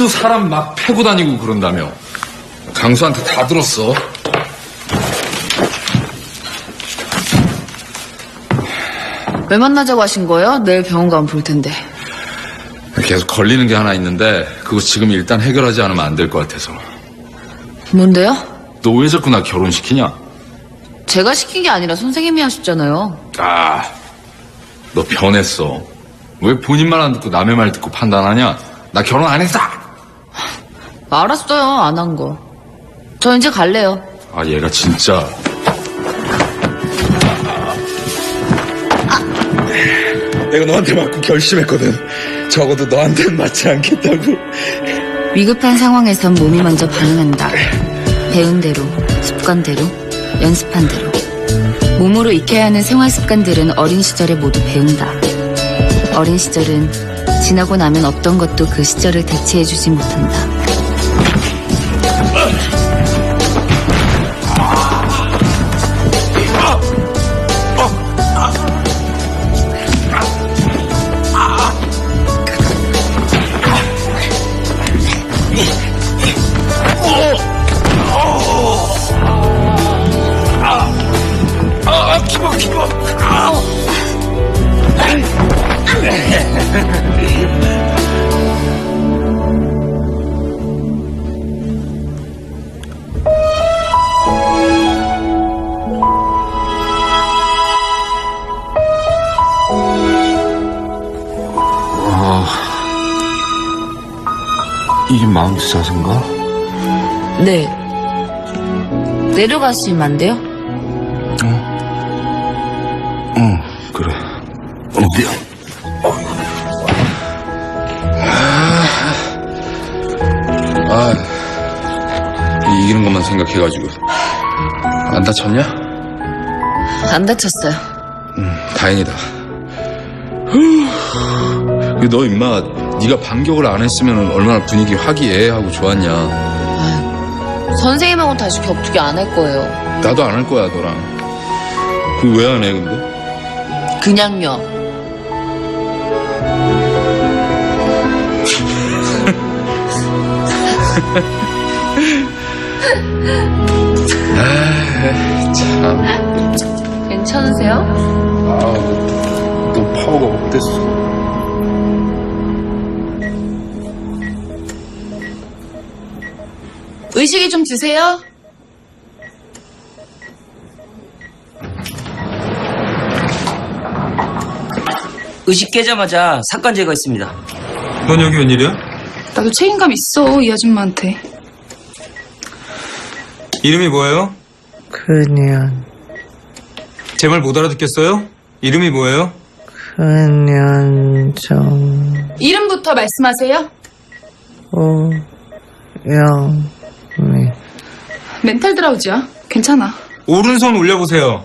아직도 사람 막 패고 다니고 그런다며. 강수한테 다 들었어. 왜 만나자고 하신 거예요? 내일 병원 가면 볼 텐데. 계속 걸리는 게 하나 있는데 그거 지금 일단 해결하지 않으면 안 될 것 같아서. 뭔데요? 너 왜 자꾸 나 결혼시키냐? 제가 시킨 게 아니라 선생님이 하셨잖아요. 아, 너 변했어. 왜 본인 말 안 듣고 남의 말 듣고 판단하냐? 나 결혼 안 했어! 알았어요, 안 한 거. 저 이제 갈래요. 아, 얘가 진짜. 내가 너한테 맞고 결심했거든. 적어도 너한테는 맞지 않겠다고. 위급한 상황에선 몸이 먼저 반응한다. 배운 대로, 습관대로, 연습한 대로. 몸으로 익혀야 하는 생활 습관들은 어린 시절에 모두 배운다. 어린 시절은 지나고 나면 어떤 것도 그 시절을 대체해주지 못한다. 이게 마운트 자세인가? 네. 내려가시면 안 돼요? 응, 그래. 어디야? 아, 이기는 것만 생각해가지고. 안 다쳤냐? 안 다쳤어요. 다행이다. 후, 너 임마, 네가 반격을 안 했으면 얼마나 분위기 화기애애하고 좋았냐. 선생님하고 다시 격투기 안 할 거예요. 나도 안 할 거야, 너랑. 그 왜 안 해, 근데? 그냥요. 참. 괜찮으세요? 아, 너 파워가 어땠어? 의식이 좀 드세요? 의식 깨자마자 사건 제거했습니다. 넌 여기 웬일이야? 나도 책임감 있어, 이 아줌마한테. 이름이 뭐예요? 그년, 제 말 못 알아듣겠어요? 이름이 뭐예요? 그년 정, 이름부터 말씀하세요. 오, 영, 미. 멘탈 드라우지야. 괜찮아. 오른손 올려보세요.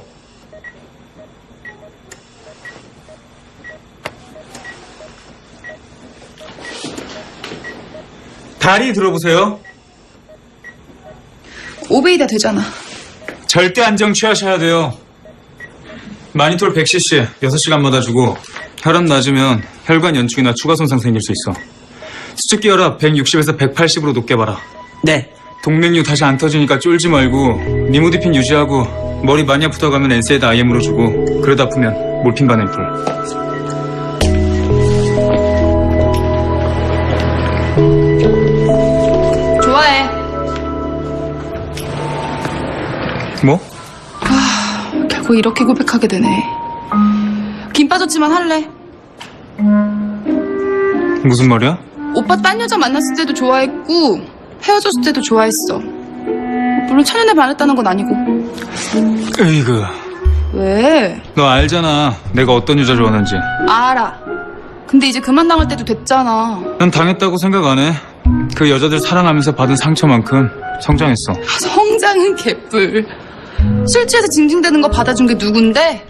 다리 들어보세요. obey 다 되잖아. 절대 안정 취하셔야 돼요. mannitol 100cc 6시간마다 주고 혈압 낮으면 혈관 연축이나 추가 손상 생길 수 있어. 수축기 혈압 160에서 180으로 높게 봐라. 네. 동맥류 다시 안 터지니까 쫄지 말고 nimodipine 유지하고 머리 많이 아프다 하면 NSAID IM으로 주고 그러다 아프면 몰핀 바냄풀 좋아해. 뭐? 결국 이렇게 고백하게 되네. 김 빠졌지만 할래. 무슨 말이야? 오빠 딴 여자 만났을 때도 좋아했고 헤어졌을 때도 좋아했어. 물론 천연에 반했다는 건 아니고. 에이그 왜? 너 알잖아 내가 어떤 여자 좋아하는지 알아. 근데 이제 그만 당할 때도 됐잖아. 난 당했다고 생각 안 해 그 여자들 사랑하면서 받은 상처만큼 성장했어 성장은 개뿔. 술 취해서 징징대는 거 받아준 게 누군데?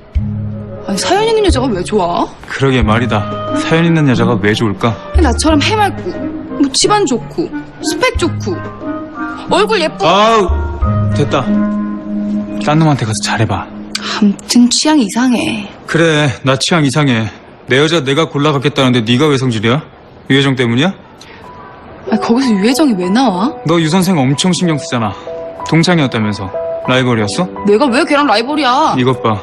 아니 사연 있는 여자가 왜 좋아? 그러게 말이다 사연 있는 여자가 왜 좋을까? 나처럼 해맑고 뭐 집안 좋고 스펙 좋고 얼굴 예쁘고 아우 됐다 딴 놈한테 가서 잘해봐 아무튼 취향 이상해 그래 나 취향 이상해 내 여자 내가 골라갔겠다는데 네가 왜 성질이야? 유혜정 때문이야? 아니, 거기서 유혜정이 왜 나와? 너 유 선생 엄청 신경 쓰잖아. 동창이었다면서. 라이벌이었어? 내가 왜 걔랑 라이벌이야? 이것 봐.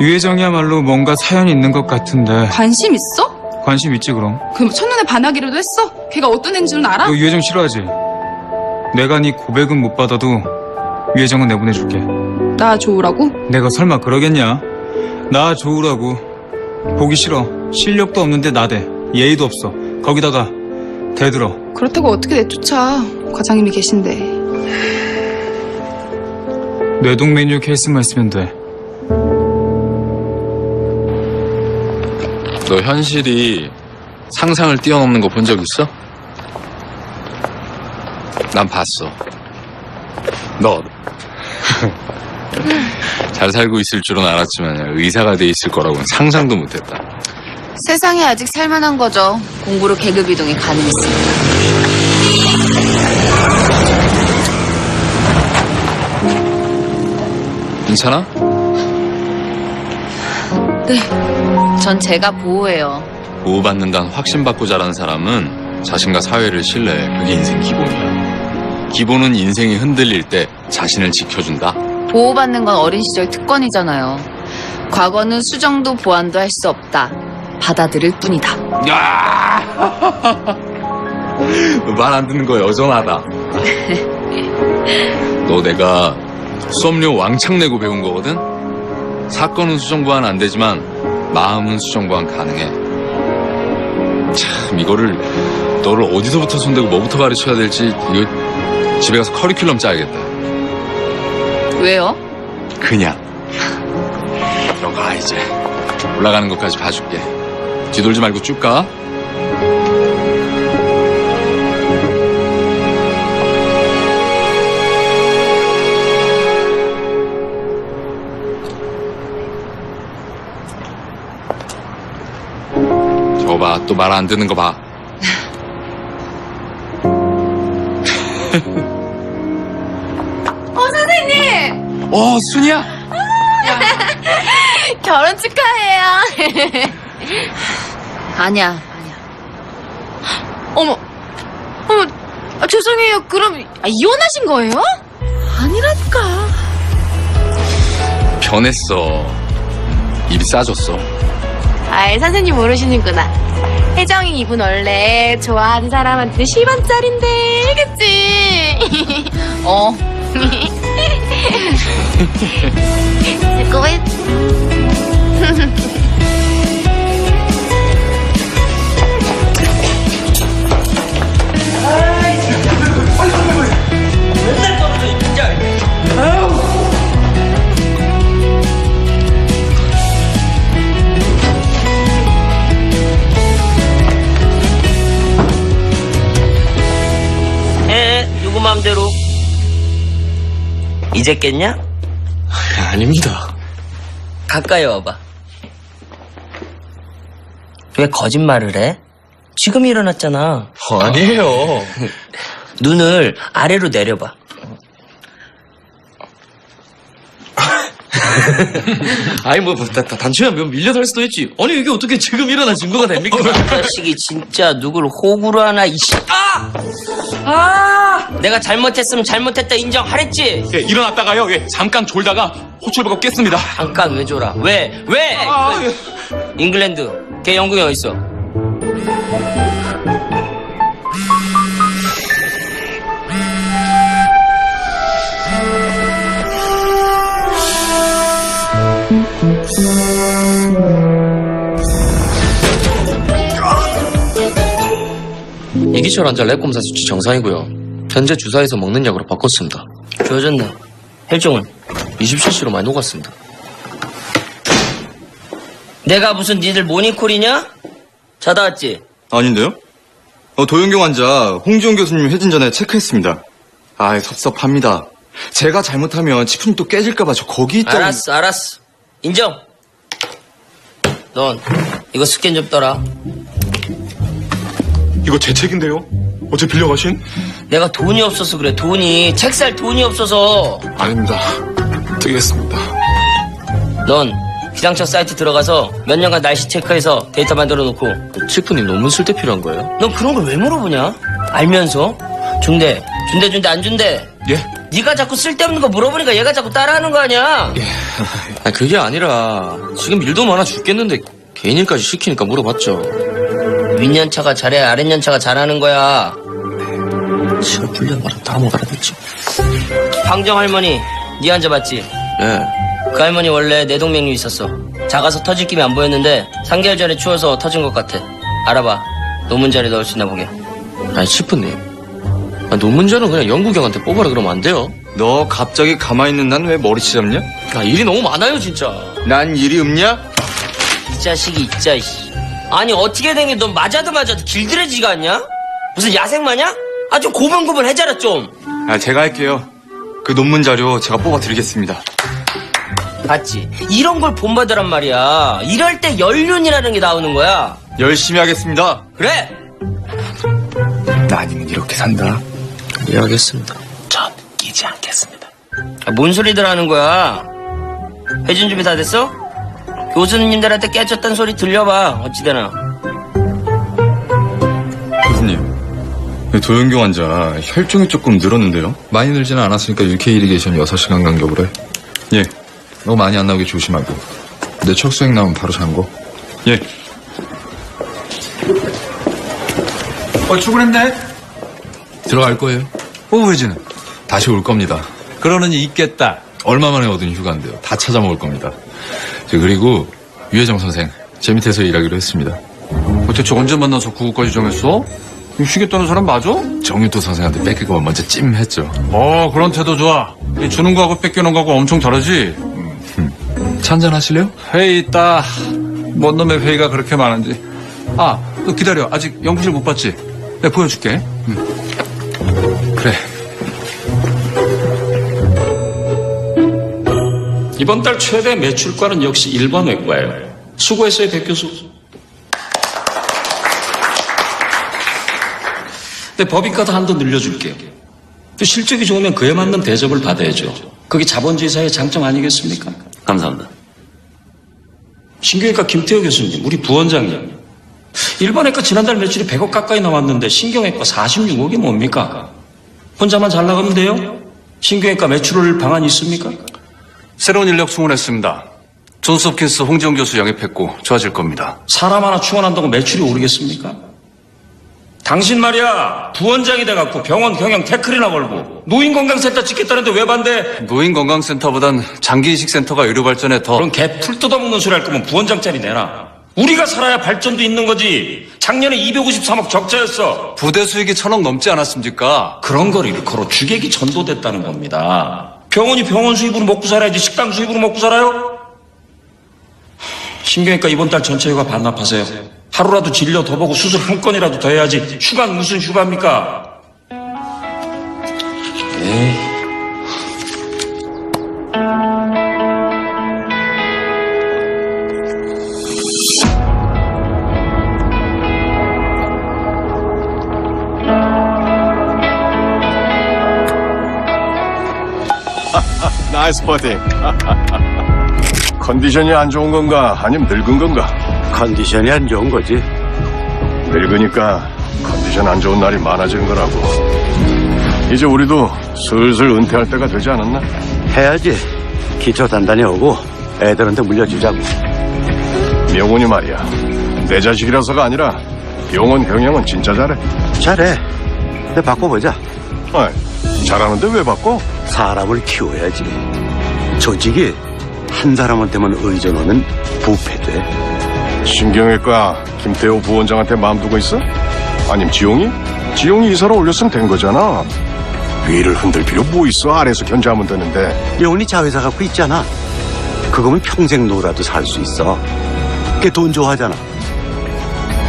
유혜정이야말로 뭔가 사연이 있는 것 같은데 관심 있어? 관심 있지 그럼? 그럼 첫눈에 반하기라도 했어? 걔가 어떤 애인 줄은 알아? 너 유혜정 싫어하지? 내가 네 고백은 못 받아도 유혜정은 내보내줄게. 나 좋으라고? 내가 설마 그러겠냐? 나 좋으라고. 보기 싫어. 실력도 없는데 나대. 예의도 없어. 거기다가 대들어. 그렇다고 어떻게 내쫓아. 과장님이 계신데. 뇌동 메뉴 케이스만 있으면 돼. 너 현실이 상상을 뛰어넘는 거 본 적 있어? 난 봤어. 너. 잘 살고 있을 줄은 알았지만 의사가 돼 있을 거라고는 상상도 못했다. 세상에 아직 살만한 거죠. 공부로 계급 이동이 가능했으니까. 괜찮아? 전 제가 보호해요. 보호받는다는 확신받고 자란 사람은 자신과 사회를 신뢰해. 그게 인생 기본이야. 기본은 인생이 흔들릴 때 자신을 지켜준다. 보호받는 건 어린 시절 특권이잖아요. 과거는 수정도 보완도 할 수 없다. 받아들일 뿐이다. 말안 듣는 거 여전하다. 너 내가 수업료 왕창 내고 배운 거거든? 사건은 수정 보완 안 되지만 마음은 수정 보완 가능해. 참 이거를 너를 어디서부터 손대고 뭐부터 가르쳐야 될지 이거 집에 가서 커리큘럼 짜야겠다. 왜요? 그냥 들어가 이제 올라가는 것까지 봐줄게. 뒤돌지 말고 쭉 가. 또 말 안 듣는 거 봐. 어, 선생님! 어, 순이야? 결혼 축하해요. 아니야, 아니야. 어머, 어머, 아, 죄송해요. 그럼 아, 이혼하신 거예요? 아니라니까. 변했어. 입이 싸졌어. 아이, 선생님 모르시는구나. 혜정이 이분 원래 좋아하는 사람한테 10원짜린데, 그치? 어, 고 맘대로. 이제 깼냐? 아닙니다. 가까이 와봐. 왜 거짓말을 해? 지금 일어났잖아. 아니에요. 눈을 아래로 내려봐. 아니 뭐 다, 다, 단추면 뭐 밀려서 할 수도 있지. 아니 이게 어떻게 지금 일어난 증거가 됩니까? 자식이 진짜 누굴 호구로 하나 이씨. 아! 아! 내가 잘못했으면 잘못했다 인정하랬지. 예, 일어났다가요. 예, 잠깐 졸다가 호출보고 깼습니다. 잠깐 왜 줘라? 왜? 왜? 아, 예. 잉글랜드. 걔 영국에 어디 있어? 이기철 환자 랩 검사 수치 정상이고요. 현재 주사에서 먹는 약으로 바꿨습니다. 좋아졌네. 혈종은? 20cc로 많이 녹았습니다. 내가 무슨 니들 모니콜이냐? 자다 왔지? 아닌데요? 어, 도윤경 환자 홍지용 교수님 회진 전에 체크했습니다. 아이 섭섭합니다. 제가 잘못하면 치프님 또 깨질까봐 저 거기 있다. 알았어, 알았어. 인정. 넌 이거 스캔 좀 떠라. 이거 제 책인데요? 어제 빌려가신? 내가 돈이 없어서 그래. 돈이 책 살 돈이 없어서. 아닙니다. 드리겠습니다. 넌 기상청 사이트 들어가서 몇 년간 날씨 체크해서 데이터 만들어 놓고 치프님 논문 쓸 때 필요한 거예요? 넌 그런 걸 왜 물어보냐? 알면서 준대 준대 준대 안 준대 예? 네가 자꾸 쓸데없는 거 물어보니까 얘가 자꾸 따라하는 거 아니야 아니 그게 아니라 지금 일도 많아 죽겠는데 개인 일까지 시키니까 물어봤죠. 윗년차가 잘해 아랫년차가 잘하는 거야 지금 불리한 말은 다못 알아듣지. 황정 할머니 네 환자 봤지? 예. 그 할머니 원래 내동맥류 있었어 작아서 터질 김이 안 보였는데 3개월 전에 추워서 터진 것 같아 알아봐 논문 자리 넣을 수 있나 보게 아니 치프님. 아, 논문자는 그냥 연구경한테 뽑아라 그러면 안 돼요. 너 갑자기 가만히 있는 난 왜 머리 치잡냐? 아 일이 너무 많아요 진짜. 난 일이 없냐? 이 자식이 있자 이씨. 아니 어떻게 된 게 넌 맞아도 맞아도 길들여지가 않냐? 무슨 야생마냐? 아주 고분고분 해자라 좀 아, 제가 할게요. 그 논문 자료 제가 뽑아 드리겠습니다. 봤지? 이런 걸 본받으란 말이야 이럴 때 연륜이라는 게 나오는 거야 열심히 하겠습니다. 그래 나 아니면 이렇게 산다. 이해하겠습니다. 전 끼지 않겠습니다 아, 뭔 소리들 하는 거야 회준 준비 다 됐어? 교수님들한테 깨쳤던 소리 들려봐 어찌되나 도현경 환자 혈중이 조금 늘었는데요? 많이 늘지는 않았으니까 UK 이리게이션 6시간 간격으로 해. 예, 너무 많이 안 나오게 조심하고. 내 척수액 나오면 바로 잠고. 예. 어, 출근했네? 들어갈 거예요. 오회진은? 다시 올 겁니다. 그러느니 있겠다. 얼마 만에 얻은 휴가인데요. 다 찾아 먹을 겁니다. 저 그리고 유혜정 선생 제 밑에서 일하기로 했습니다. 대체 언제 만나서 구구까지 정했어? 쉬겠다는 사람 맞아? 정유토 선생한테 뺏길 거면 먼저 찜 했죠. 어, 그런 태도 좋아. 이 주는 거하고 뺏기는 거하고 엄청 다르지? 찬잔 하실래요? 회의 있다. 뭔 놈의 회의가 그렇게 많은지. 아, 너 기다려. 아직 연구실 못 봤지? 내가 보여줄게. 그래. 이번 달 최대 매출과는 역시 일반 외과예요. 수고했어요, 백 교수. 근데 법인카드 한도 늘려줄게요. 또 실적이 좋으면 그에 맞는 대접을 받아야죠. 그게 자본주의 사회의 장점 아니겠습니까? 감사합니다. 신경외과 김태호 교수님, 우리 부원장님. 일반외과 지난달 매출이 100억 가까이 나왔는데 신경외과 46억이 뭡니까? 혼자만 잘 나가면 돼요? 신경외과 매출 올릴 방안이 있습니까? 새로운 인력 충원했습니다. 존스홉킨스 홍지영 교수 영입했고 좋아질 겁니다. 사람 하나 충원한다고 매출이 오르겠습니까? 당신 말이야 부원장이 돼갖고 병원 경영 태클이나 걸고 노인건강센터 짓겠다는데 왜 반대? 노인건강센터보단 장기이식센터가 의료 발전에 더 그런 개 풀 뜯어먹는 소리 할 거면 부원장 자리 내놔 우리가 살아야 발전도 있는 거지 작년에 253억 적자였어 부대 수익이 천억 넘지 않았습니까? 그런 걸 일컬어 주객이 전도됐다는 겁니다 병원이 병원 수입으로 먹고 살아야지 식당 수입으로 먹고 살아요? 신경외과 이번 달 전체 휴가 반납하세요 하루라도 진료 더 보고 수술 한 건이라도 더 해야지 휴가는 무슨 휴가입니까? 에이. nice putting. 컨디션이 안 좋은 건가? 아니면 늙은 건가? 컨디션이 안 좋은 거지. 늙으니까 컨디션 안 좋은 날이 많아지는 거라고. 이제 우리도 슬슬 은퇴할 때가 되지 않았나? 해야지. 기초 단단히 오고 애들한테 물려주자고. 명훈이 말이야. 내 자식이라서가 아니라 병원 경영은 진짜 잘해. 잘해. 내 바꿔보자. 아이, 잘하는데 왜 바꿔? 사람을 키워야지. 조직이 한 사람한테만 의존하면 부패돼. 신경외과 김태호 부원장한테 마음 두고 있어? 아님 지용이? 지용이 이사를 올렸으면 된 거잖아. 위를 흔들 필요 뭐 있어? 아래서 견제하면 되는데. 영훈이 자회사 갖고 있잖아. 그거면 평생 놀아도 살 수 있어. 그게 돈 좋아하잖아.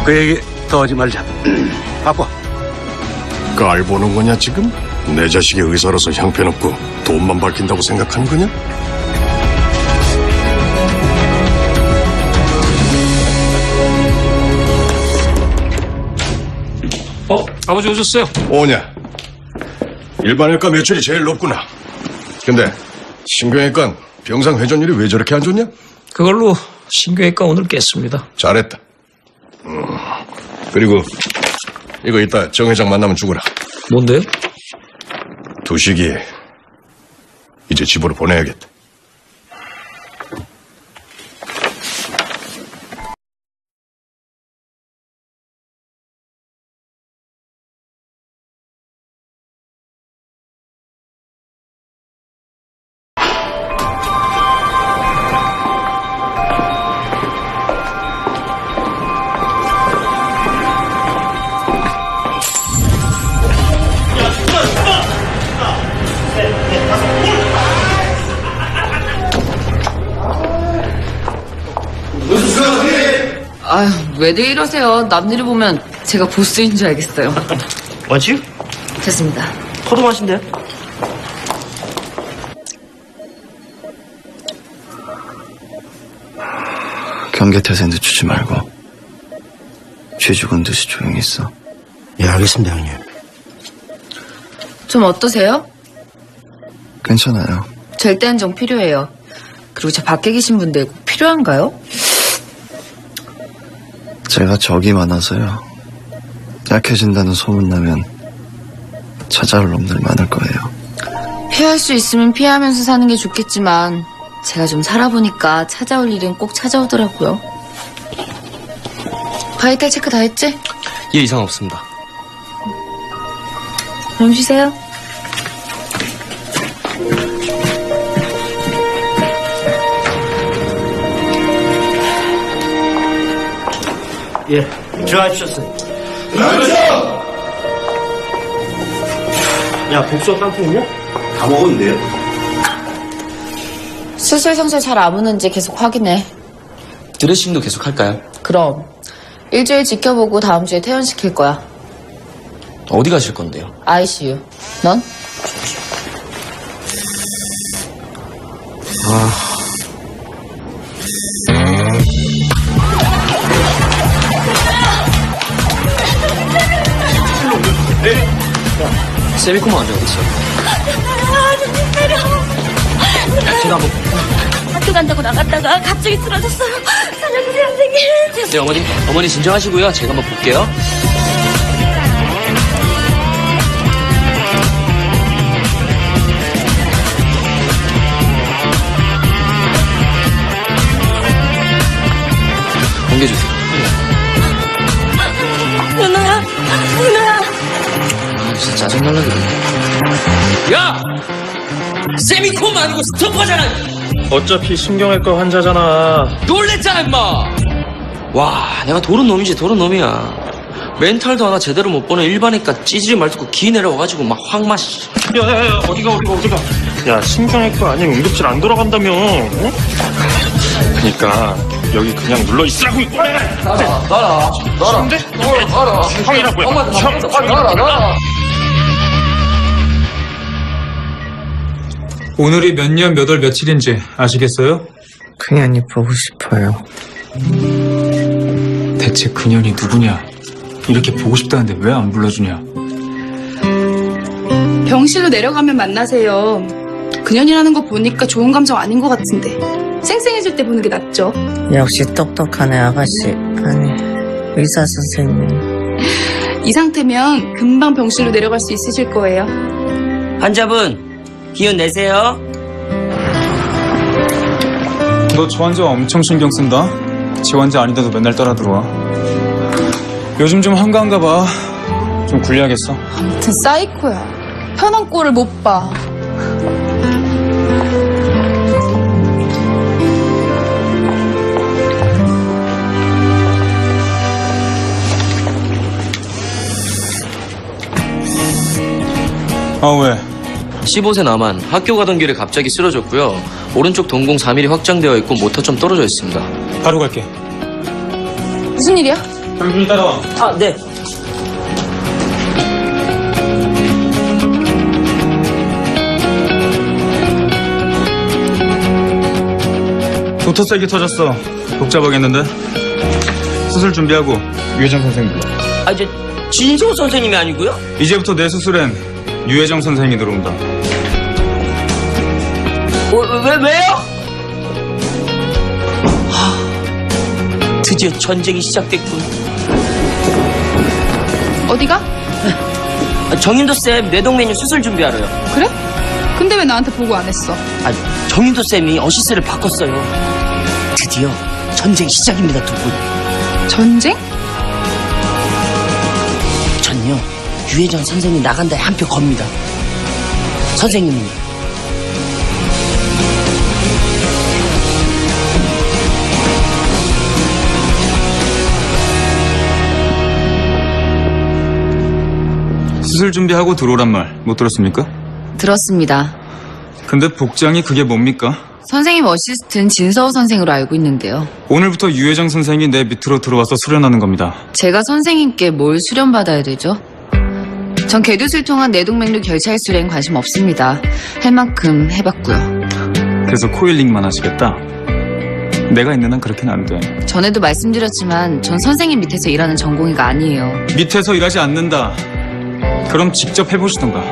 그 얘기 더 하지 말자. 바꿔. 깔 보는 거냐 지금? 내 자식의 의사로서 형편없고 돈만 밝힌다고 생각하는 거냐? 아버지 오셨어요? 오냐? 일반외과 매출이 제일 높구나. 근데 신경외과 병상 회전율이 왜 저렇게 안 좋냐? 그걸로 신경외과 오늘 깼습니다. 잘했다. 음, 그리고 이거 이따 정 회장 만나면 주거라. 뭔데요? 두식이 이제 집으로 보내야겠다. 왜들 이러세요? 남들이 보면 제가 보스인 줄 알겠어요. 원치? 됐습니다. 포도 맛인데? 경계 태세인데 주지 말고 쥐 죽은 듯이 조용히 있어. 예, 알겠습니다, 형님. 좀 어떠세요? 괜찮아요. 절대 안정 필요해요. 그리고 저 밖에 계신 분들 꼭 필요한가요? 제가 적이 많아서요. 약해진다는 소문나면 찾아올 놈들 많을 거예요. 피할 수 있으면 피하면서 사는 게 좋겠지만 제가 좀 살아보니까 찾아올 일은 꼭 찾아오더라고요. 바이탈 체크 다 했지? 예, 이상 없습니다. 그럼 쉬세요. 예, 들어가십시오, 선 야, 복숭아 깡통 있냐? 다 먹었는데요? 수술 성실 잘안 오는지 계속 확인해. 드레싱도 계속 할까요? 그럼 일주일 지켜보고 다음 주에 퇴원시킬 거야. 어디 가실 건데요? ICU. 넌? 아, 세미코마 언제 어딨어? 제가 한번 학교 간다고 나갔다가 갑자기 쓰러졌어요. 살려주세요, 선생님. 네 어머니 어머니 진정하시고요 제가 한번 볼게요 옮겨주세요 그러네 야! 세미코마 아니고 스토퍼잖아 어차피 신경외과 환자잖아. 놀랬잖아 임마 와 내가 도른 놈이지 도른 놈이야 멘탈도 하나 제대로 못 보는 일반외과 찌질이 말 듣고 기 내려와가지고 막확 마시 야야야 어디가 어디가 어디가. 야 신경외과 아니면 응급실 안 돌아간다며. 어? 그니까 여기 그냥 눌러 있으라고. 나라 나라 나라 나라 형이라고요. 형 나라 나라 오늘이 몇 년 몇 월 며칠인지 아시겠어요? 그년이 보고 싶어요. 대체 그년이 누구냐? 이렇게 보고 싶다는데 왜 안 불러주냐? 병실로 내려가면 만나세요. 그년이라는 거 보니까 좋은 감정 아닌 것 같은데. 쌩쌩해질 때 보는 게 낫죠. 역시 똑똑하네, 아가씨. 아니, 의사 선생님. 이 상태면 금방 병실로 내려갈 수 있으실 거예요. 환자분, 기운 내세요. 너 저 환자 엄청 신경 쓴다? 지 환자 아닌데도 맨날 따라 들어와. 요즘 좀 한가한가 봐. 좀 굴려야겠어. 아무튼 사이코야. 편한 꼴을 못 봐. 아 왜? 15세 남한 학교 가던 길에 갑자기 쓰러졌고요 오른쪽 동공 3mm 확장되어 있고 모터점 떨어져 있습니다 바로 갈게. 무슨 일이야? 당신이 따라와. 아, 네. 도터 세게 터졌어. 복잡하겠는데? 수술 준비하고 유혜정 선생님 불러. 아, 이제 진소 선생님이 아니고요? 이제부터 내 수술엔 유혜정 선생님이 들어온다. 어, 왜, 왜요? 드디어 전쟁이 시작됐군. 어디가? 정인도 쌤 뇌동 메뉴 수술 준비하러요. 그래? 근데 왜 나한테 보고 안 했어? 아, 정인도 쌤이 어시스를 바꿨어요. 드디어 전쟁 시작입니다, 두 분. 전쟁? 유해정 선생님 나간다에 한 표 겁니다. 선생님은요? 수술 준비하고 들어오란 말 못 들었습니까? 들었습니다. 근데 복장이 그게 뭡니까? 선생님 어시스트는 진서우 선생으로 알고 있는데요. 오늘부터 유혜정 선생이 내 밑으로 들어와서 수련하는 겁니다. 제가 선생님께 뭘 수련받아야 되죠? 전 개두술 통한 내동맥류 결찰 수련 관심 없습니다. 할 만큼 해봤고요. 그래서 코일링만 하시겠다? 내가 있는 한 그렇게는 안 돼. 전에도 말씀드렸지만 전 선생님 밑에서 일하는 전공의가 아니에요. 밑에서 일하지 않는다. 그럼 직접 해보시던가.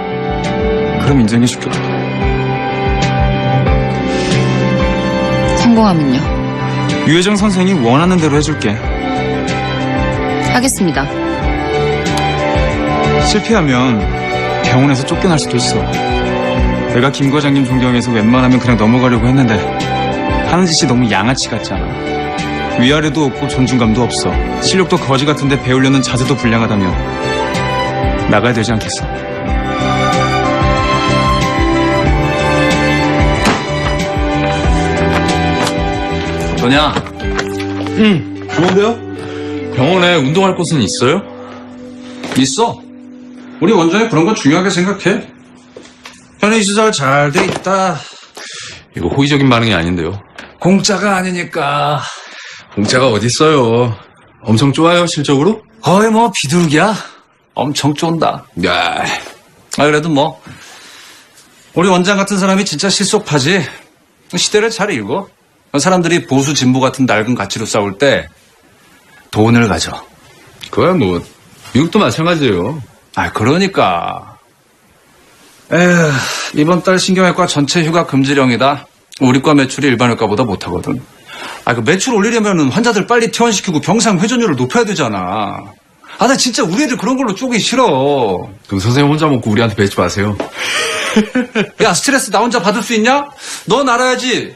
그럼 인정해 줄게. 성공하면요. 유혜정 선생이 원하는 대로 해줄게. 하겠습니다. 실패하면 병원에서 쫓겨날 수도 있어. 내가 김 과장님 존경해서 웬만하면 그냥 넘어가려고 했는데 하는 짓이 너무 양아치 같잖아. 위아래도 없고 존중감도 없어. 실력도 거지 같은데 배우려는 자세도 불량하다면 나가야 되지 않겠어? 어떠냐? 응, 좋은데요? 병원에 운동할 곳은 있어요? 있어. 우리 원장이 그런 거 중요하게 생각해. 편의시설 잘 돼 있다. 이거 호의적인 반응이 아닌데요. 공짜가 아니니까. 공짜가 어딨어요. 엄청 좋아요, 실적으로? 거의 뭐 비둘기야. 엄청 쫀다. 야, 아, 그래도 뭐. 우리 원장 같은 사람이 진짜 실속파지. 시대를 잘 읽어. 사람들이 보수 진보 같은 낡은 가치로 싸울 때 돈을 가져. 그거야 뭐 미국도 마찬가지예요. 아, 그러니까. 에휴, 이번 달 신경외과 전체 휴가 금지령이다. 우리 과 매출이 일반외과보다 못하거든. 아, 그 매출 올리려면 환자들 빨리 퇴원시키고 병상 회전율을 높여야 되잖아. 아, 나 진짜 우리 애들 그런 걸로 쪼기 싫어. 그럼 선생님 혼자 먹고 우리한테 뱉지 마세요. 야, 스트레스 나 혼자 받을 수 있냐? 넌 알아야지.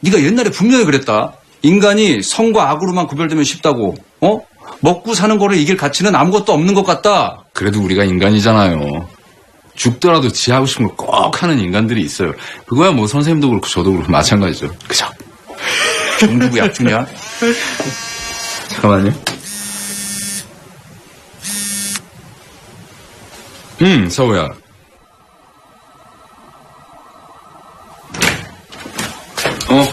네가 옛날에 분명히 그랬다. 인간이 성과 악으로만 구별되면 쉽다고. 어? 먹고 사는 거를 이길 가치는 아무것도 없는 것 같다. 그래도 우리가 인간이잖아요. 죽더라도 지 하고 싶은 걸 꼭 하는 인간들이 있어요. 그거야 뭐 선생님도 그렇고 저도 그렇고 마찬가지죠. 그죠? 정부부 약주냐? 잠깐만요. 음, 서우야. 어?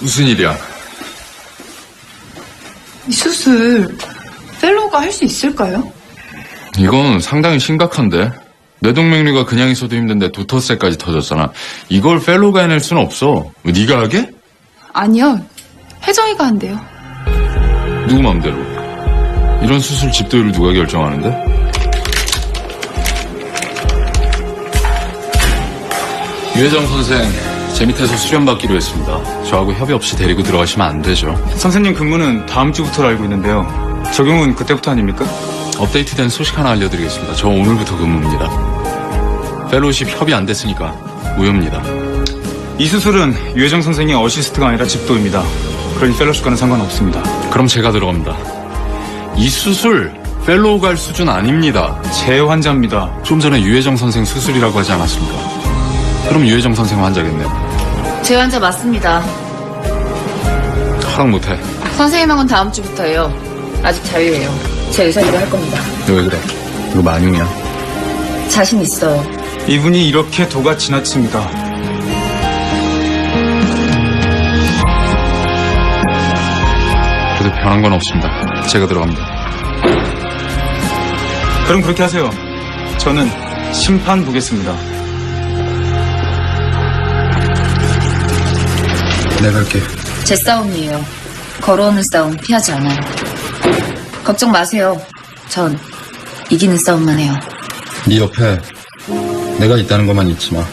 무슨 일이야? 이 수술 펠로우가 할 수 있을까요? 이건 상당히 심각한데. 뇌동맥류가 그냥 있어도 힘든데 두터세까지 터졌잖아. 이걸 펠로가 해낼 수는 없어. 뭐 네가 하게? 아니요. 혜정이가 한대요. 누구 맘대로. 이런 수술 집도율을 누가 결정하는데? 유혜정 선생, 제 밑에서 수련받기로 했습니다. 저하고 협의 없이 데리고 들어가시면 안 되죠. 선생님 근무는 다음 주부터로 알고 있는데요. 적용은 그때부터 아닙니까? 업데이트된 소식 하나 알려드리겠습니다. 저 오늘부터 근무입니다. fellowship 협의 안 됐으니까 무효입니다. 이 수술은 유혜정 선생의 어시스트가 아니라 집도입니다. 그러니 fellowship과는 상관없습니다. 그럼 제가 들어갑니다. 이 수술 fellow 갈 수준 아닙니다. 제 환자입니다. 좀 전에 유혜정 선생 수술이라고 하지 않았습니까? 그럼 유혜정 선생 환자겠네. 제 환자 맞습니다. 허락 못해. 선생님하고는 다음 주부터예요. 아직 자유예요. 제 의사대로 할 겁니다. 왜 그래? 이거 만용이야. 자신 있어요. 이분이 이렇게 도가 지나칩니다. 그래도 변한 건 없습니다. 제가 들어갑니다. 그럼 그렇게 하세요. 저는 심판 보겠습니다. 내가 할게. 제 싸움이에요. 걸어오는 싸움 피하지 않아요. 걱정 마세요. 전 이기는 싸움만 해요. 네 옆에 내가 있다는 것만 잊지 마.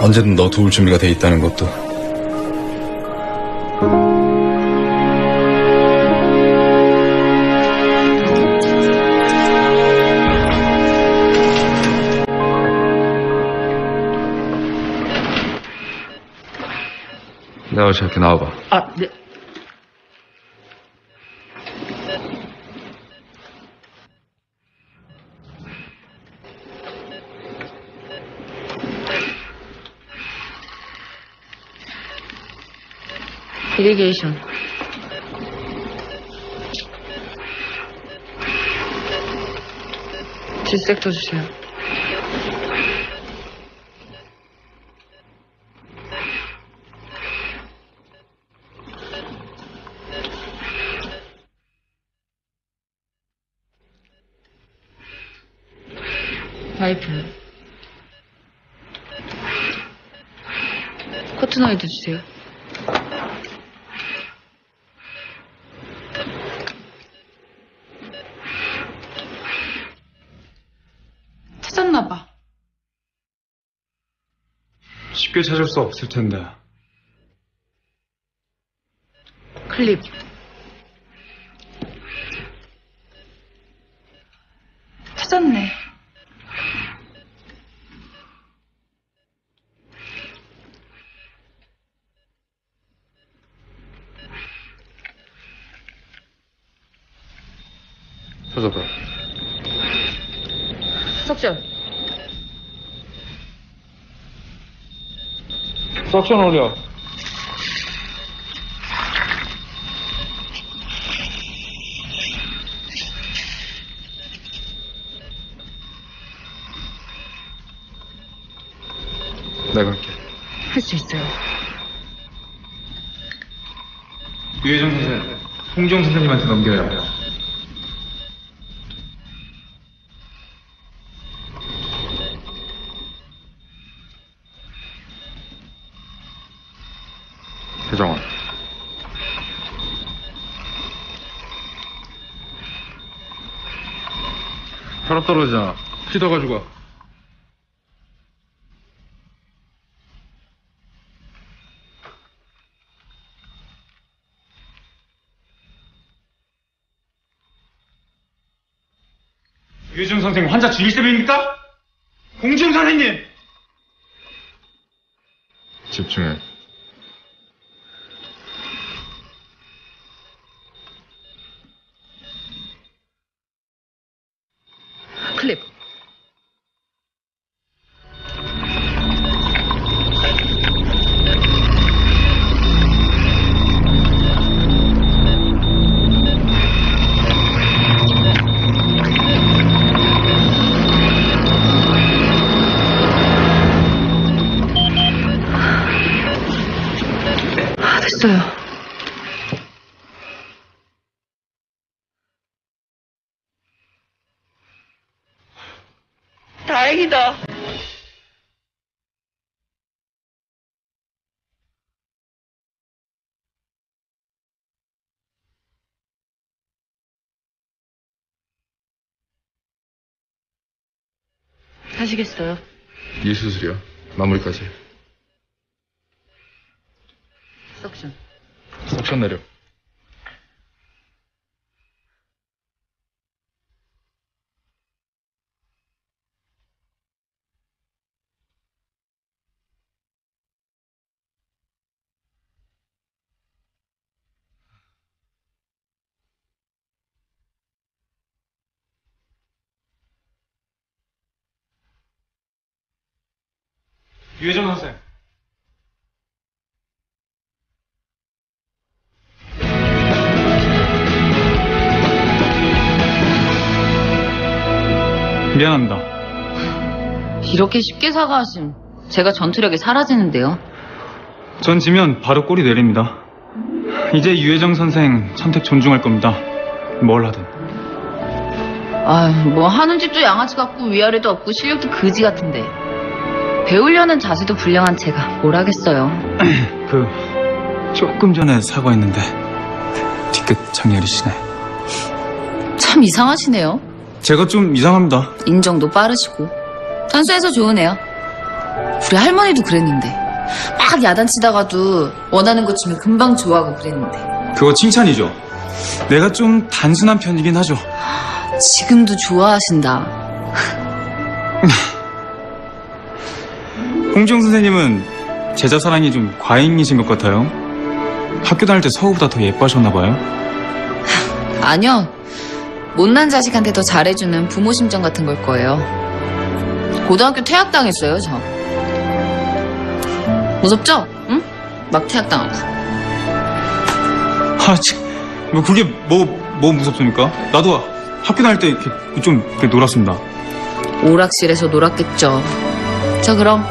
언제든 너 도울 준비가 돼 있다는 것도. 아가씨 이렇게 나와봐. 아, 네. 이리게이션. 뒷섹터 주세요. 파이프. 코트너이드 주세요. 찾았나봐. 쉽게 찾을 수 없을 텐데. 클립. 찾았네. 찾아봐. 석션. 석션 올려. 내가 할게. 할 수 있어요. 유혜정 선생, 홍정 선생님한테 넘겨요. 혜정아. 혈압 떨어지잖아. 피더 가지고 와. 유혜정 선생 환자 주일쌤입니까? 홍중 선생님! 집중해. 하시겠어요? 이 수술이야. 마무리까지. 석션. 석션 내려. 이렇게 쉽게 사과하심 제가 전투력이 사라지는데요. 전 지면 바로 꼬리 내립니다. 이제 유혜정 선생 선택 존중할 겁니다. 뭘 하든. 아, 뭐 하는 집도 양아치 같고 위아래도 없고 실력도 그지 같은데 배우려는 자세도 불량한 제가 뭘 하겠어요. 그 조금 전에 사과했는데 뒤끝 장렬이시네. 참 이상하시네요. 제가 좀 이상합니다. 인정도 빠르시고 단순해서 좋으네요. 우리 할머니도 그랬는데 막 야단치다가도 원하는 것 주면 금방 좋아하고 그랬는데 그거 칭찬이죠. 내가 좀 단순한 편이긴 하죠. 지금도 좋아하신다. 홍지영 선생님은 제자 사랑이 좀 과잉이신 것 같아요. 학교 다닐 때 서우보다 더 예뻐하셨나 봐요? 아니요. 못난 자식한테 더 잘해주는 부모 심정 같은 걸 거예요. 고등학교 퇴학당했어요, 저. 무섭죠? 응? 막 퇴학당하고. 아, 참. 뭐 그게 뭐, 뭐 무섭습니까? 나도 학교 다닐 때 이렇게 좀 이렇게 놀았습니다. 오락실에서 놀았겠죠. 저 그럼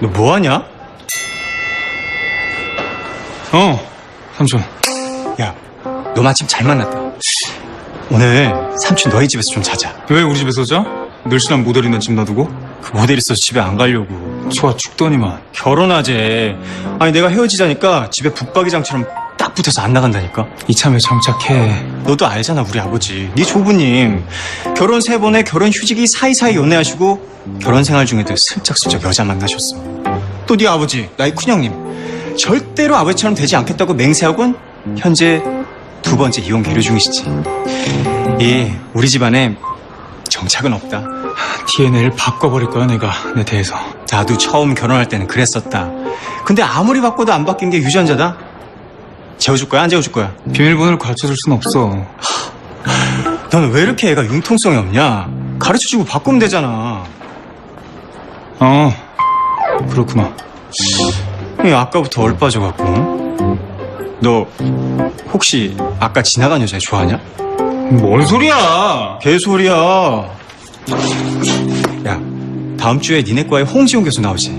너 뭐하냐? 어, 삼촌. 야, 너 마침 잘 만났다. 오늘 삼촌 너희 집에서 좀 자자. 왜 우리 집에서 자? 늘씬한 모델 있는 집 놔두고? 그 모델 있어서 집에 안 가려고. 좋아 죽더니만. 결혼하재. 아니 내가 헤어지자니까 집에 붙박이장처럼 딱 붙어서 안 나간다니까. 이참에 정착해. 너도 알잖아 우리 아버지. 네 조부님. 결혼 세 번에 결혼 휴직이 사이사이 연애하시고 결혼 생활 중에도 슬쩍슬쩍 여자 만나셨어. 또 네 아버지 나이 큰형님. 절대로 아버지처럼 되지 않겠다고 맹세하곤 현재 두 번째 이혼 계류 중이시지. 예, 우리 집안에 정착은 없다. DNA를 바꿔버릴 거야 내가 내 대해서. 나도 처음 결혼할 때는 그랬었다. 근데 아무리 바꿔도 안 바뀐 게 유전자다. 재워줄 거야 안 재워줄 거야? 비밀번호를 가르쳐줄 순 없어. 너는 왜 이렇게 애가 융통성이 없냐? 가르쳐주고 바꾸면 되잖아. 어, 그렇구나. 이 아까부터 얼 빠져갖고. 너 혹시 아까 지나간 여자 좋아하냐? 뭔 소리야? 개소리야. 야, 다음 주에 니네 과에 홍지용 교수 나오지.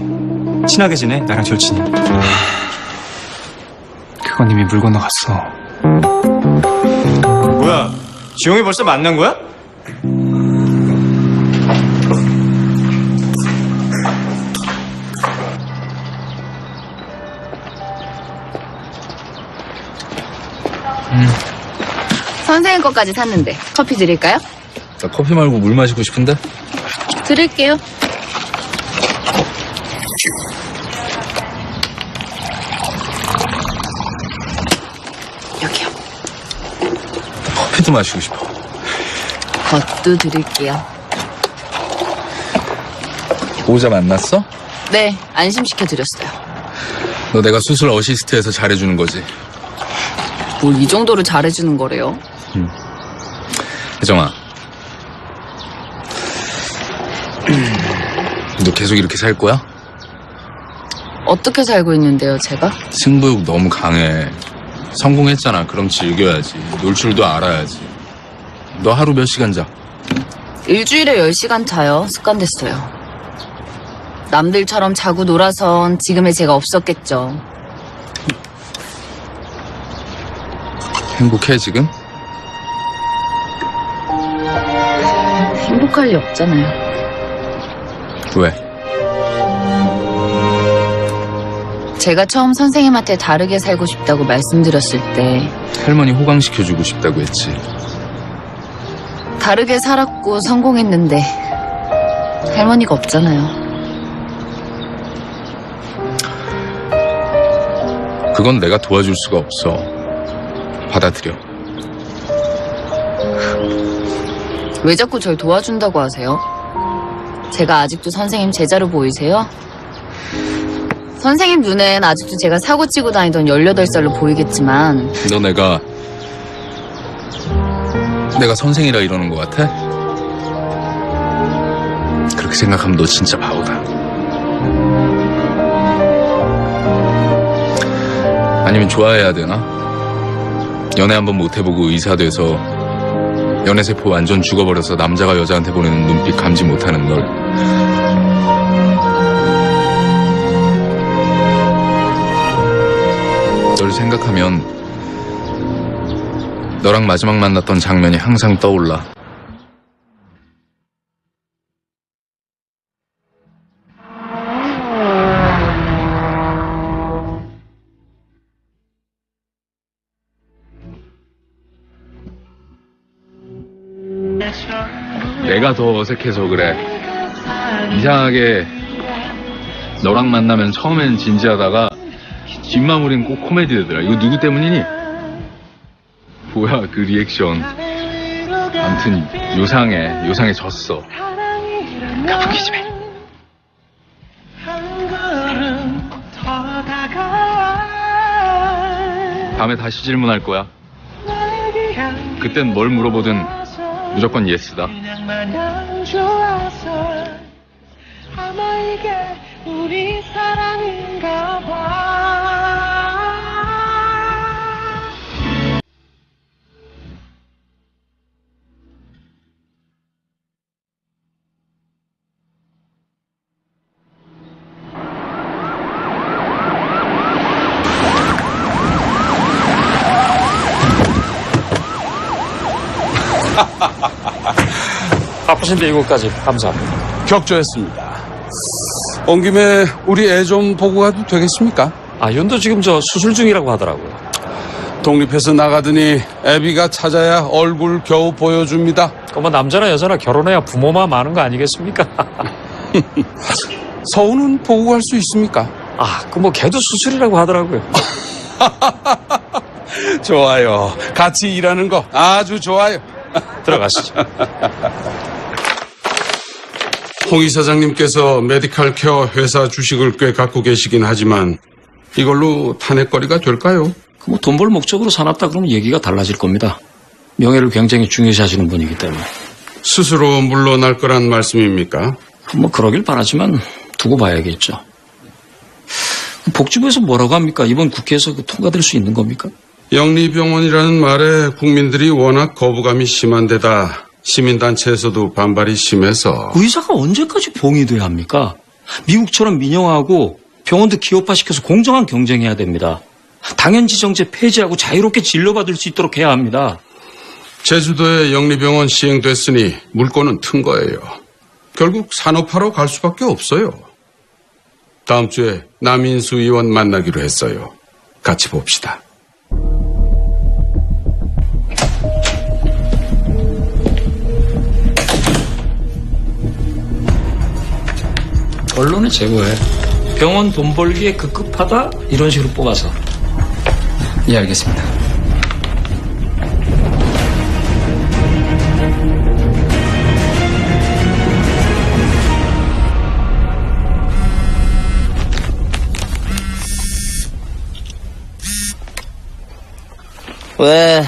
친하게 지내? 나랑 절친이. 그건 이미 물 건너갔어. 뭐야? 지용이 벌써 만난 거야? 것까지 샀는데 커피 드릴까요? 나 커피 말고 물 마시고 싶은데? 드릴게요. 여기요. 커피도 마시고 싶어. 겉도 드릴게요. 보호자 만났어? 네, 안심시켜 드렸어요. 너 내가 수술 어시스트해서 잘해주는 거지. 뭘 이 정도로 잘해주는 거래요? 혜정아. 너 계속 이렇게 살 거야? 어떻게 살고 있는데요, 제가? 승부욕 너무 강해. 성공했잖아. 그럼 즐겨야지. 놀 줄도 알아야지. 너 하루 몇 시간 자? 일주일에 10시간 자요. 습관됐어요. 남들처럼 자고 놀아선 지금의 제가 없었겠죠. 행복해 지금? 행복할 리 없잖아요. 왜? 제가 처음 선생님한테 다르게 살고 싶다고 말씀드렸을 때 할머니 호강시켜주고 싶다고 했지. 다르게 살았고 성공했는데 할머니가 없잖아요. 그건 내가 도와줄 수가 없어. 받아들여. 왜 자꾸 절 도와준다고 하세요? 제가 아직도 선생님 제자로 보이세요? 선생님 눈엔 아직도 제가 사고 치고 다니던 18살로 보이겠지만 너 내가 내가 선생이라 이러는 것 같아? 그렇게 생각하면 너 진짜 바보다. 아니면 좋아해야 되나? 연애 한번 못 해보고 의사 돼서 연애세포 완전 죽어버려서 남자가 여자한테 보내는 눈빛 감지 못하는 널. 널 생각하면 너랑 마지막 만났던 장면이 항상 떠올라. 어색해서 그래. 이상하게 너랑 만나면 처음엔 진지하다가 뒷마무리는 꼭 코미디 되더라. 이거 누구 때문이니? 뭐야 그 리액션. 아무튼 요상해. 요상해 졌어. 가쁜 기집애. 다음에 다시 질문할 거야. 그땐 뭘 물어보든 무조건 예스다. 아마 이게 우리 사랑인가 봐. 바쁘신데 이곳까지 감사합니다. 격조했습니다. 온 김에 우리 애 좀 보고 가도 되겠습니까? 아, 윤도 지금 저 수술 중이라고 하더라고요. 독립해서 나가더니 애비가 찾아야 얼굴 겨우 보여줍니다. 그뭐 남자나 여자나 결혼해야 부모만 많은 거 아니겠습니까? 서우는 보고 갈 수 있습니까? 아, 그 뭐 걔도 수술이라고 하더라고요. 좋아요. 같이 일하는 거 아주 좋아요. 들어가시죠. 홍 이사장님께서 메디칼 케어 회사 주식을 꽤 갖고 계시긴 하지만 이걸로 탄핵거리가 될까요? 뭐 돈 벌 목적으로 사놨다 그러면 얘기가 달라질 겁니다. 명예를 굉장히 중요시하시는 분이기 때문에. 스스로 물러날 거란 말씀입니까? 뭐 그러길 바라지만 두고 봐야겠죠. 복지부에서 뭐라고 합니까? 이번 국회에서 그 통과될 수 있는 겁니까? 영리병원이라는 말에 국민들이 워낙 거부감이 심한 데다 시민단체에서도 반발이 심해서 의사가 언제까지 봉이 돼야 합니까? 미국처럼 민영화하고 병원도 기업화시켜서 공정한 경쟁해야 됩니다. 당연지정제 폐지하고 자유롭게 진료받을 수 있도록 해야 합니다. 제주도에 영리병원 시행됐으니 물꼬는 튼 거예요. 결국 산업화로 갈 수밖에 없어요. 다음 주에 남인수 의원 만나기로 했어요. 같이 봅시다. 언론을 제거해. 병원 돈 벌기에 급급하다? 이런 식으로 뽑아서. 예, 알겠습니다. 왜?